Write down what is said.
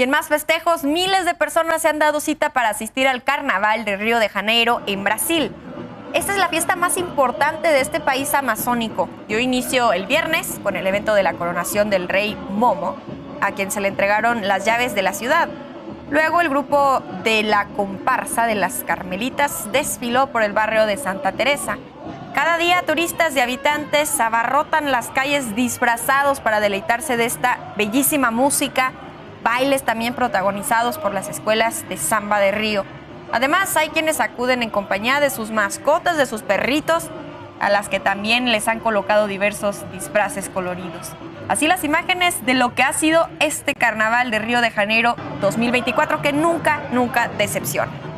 Y en más festejos, miles de personas se han dado cita para asistir al Carnaval de Río de Janeiro en Brasil. Esta es la fiesta más importante de este país amazónico. Dio inicio el viernes con el evento de la coronación del rey Momo, a quien se le entregaron las llaves de la ciudad. Luego el grupo de la comparsa de las Carmelitas desfiló por el barrio de Santa Teresa. Cada día turistas y habitantes abarrotan las calles disfrazados para deleitarse de esta bellísima música, bailes también protagonizados por las escuelas de samba de Río. Además, hay quienes acuden en compañía de sus mascotas, de sus perritos, a las que también les han colocado diversos disfraces coloridos. Así las imágenes de lo que ha sido este carnaval de Río de Janeiro 2024 que nunca, nunca decepciona.